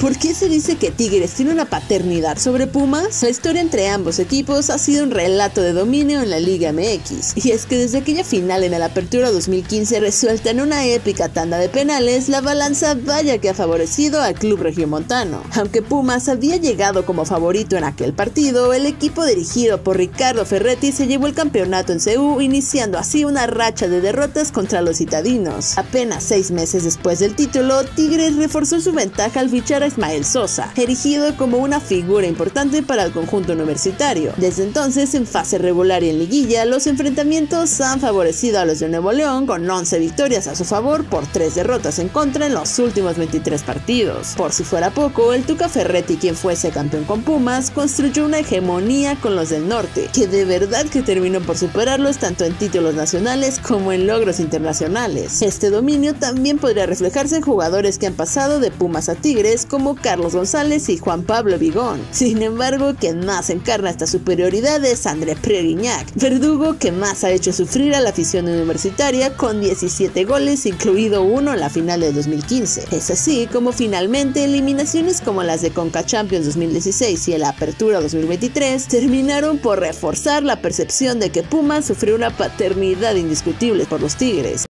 ¿Por qué se dice que Tigres tiene una paternidad sobre Pumas? La historia entre ambos equipos ha sido un relato de dominio en la Liga MX. Y es que desde aquella final en la Apertura 2015 resuelta en una épica tanda de penales, la balanza vaya que ha favorecido al club regiomontano. Aunque Pumas había llegado como favorito en aquel partido, el equipo dirigido por Ricardo Ferretti se llevó el campeonato en CU, iniciando así una racha de derrotas contra los citadinos. Apenas seis meses después del título, Tigres reforzó su ventaja al fichar a Ismael Sosa, erigido como una figura importante para el conjunto universitario. Desde entonces, en fase regular y en liguilla, los enfrentamientos han favorecido a los de Nuevo León con 11 victorias a su favor por 3 derrotas en contra en los últimos 23 partidos. Por si fuera poco, el Tuca Ferretti, quien fuese campeón con Pumas, construyó una hegemonía con los del norte, que de verdad que terminó por superarlos tanto en títulos nacionales como en logros internacionales. Este dominio también podría reflejarse en jugadores que han pasado de Pumas a Tigres como Carlos González y Juan Pablo Vigón. Sin embargo, quien más encarna esta superioridad es André Prerignac, verdugo que más ha hecho sufrir a la afición universitaria con 17 goles, incluido uno en la final de 2015. Es así como finalmente eliminaciones como las de Conca Champions 2016 y el Apertura 2023 terminaron por reforzar la percepción de que Pumas sufrió una paternidad indiscutible por los Tigres.